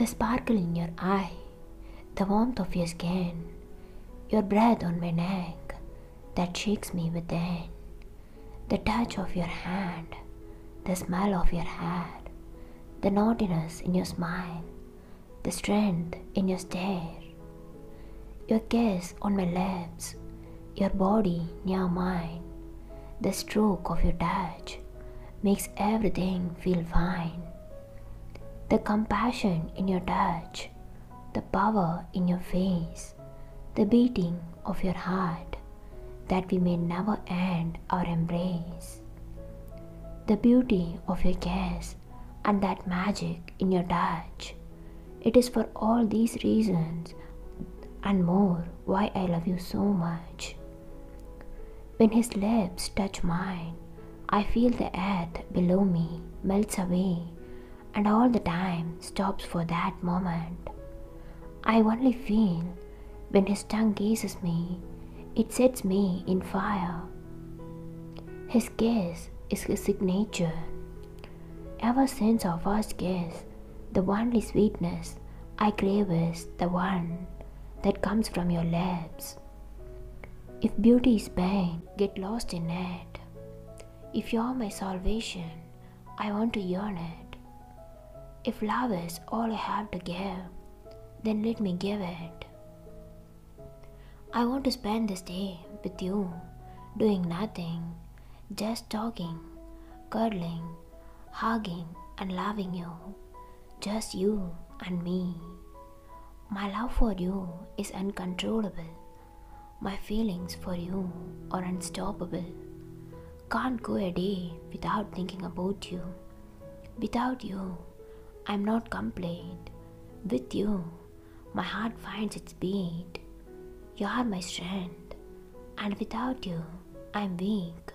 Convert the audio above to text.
the sparkle in your eye, the warmth of your skin, your breath on my neck that shakes me within, the touch of your hand, the smell of your hair, the naughtiness in your smile, the strength in your stare, your kiss on my lips, your body near mine, the stroke of your touch makes everything feel fine. The compassion in your touch, the power in your face, the beating of your heart, that we may never end our embrace. The beauty of your kiss and that magic in your touch. It is for all these reasons and more why I love you so much. When his lips touch mine, I feel the earth below me melts away and all the time stops for that moment. I only feel when his tongue gazes me, it sets me in fire. His kiss is his signature. Ever since our first kiss, the only sweetness I crave is the one that comes from your lips. If beauty is pain, get lost in it. If you're my salvation, I want to yearn it. If love is all I have to give, then let me give it. I want to spend this day with you, doing nothing, just talking, cuddling, hugging, and loving you. Just you and me. My love for you is uncontrollable. My feelings for you are unstoppable. Can't go a day without thinking about you. Without you, I'm not complete. With you, my heart finds its beat. You are my strength, and without you, I'm weak.